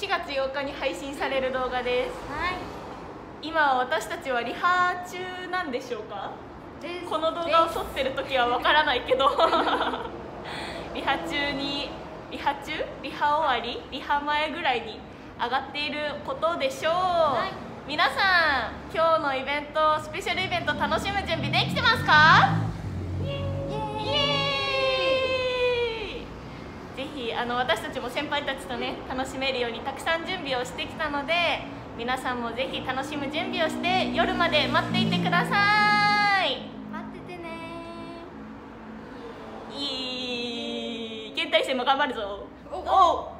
4月8日に配信される動画です。はい。今私たちはリハ中なんでしょうか？この動画を撮ってる時はわからないけど。リハ中にリハ中？リハ終わり？リハ前ぐらいに上がっていることでしょう、はい。皆さん今日のイベントスペシャルイベント楽しむ準備できてますか？あの私たちも先輩たちとね楽しめるようにたくさん準備をしてきたので皆さんもぜひ楽しむ準備をして夜まで待っていてください。待っててね。いい現代生も頑張るぞ。おおう